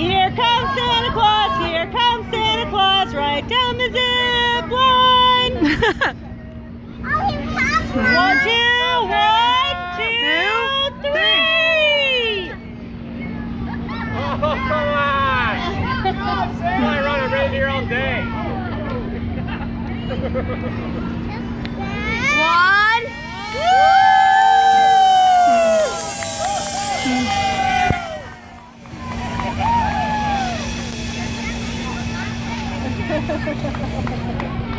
Here comes Santa Claus, here comes Santa Claus, right down the zip line. one, two, one, two, three. Oh, come on! I run it right here all day. One. よろしくお願いします。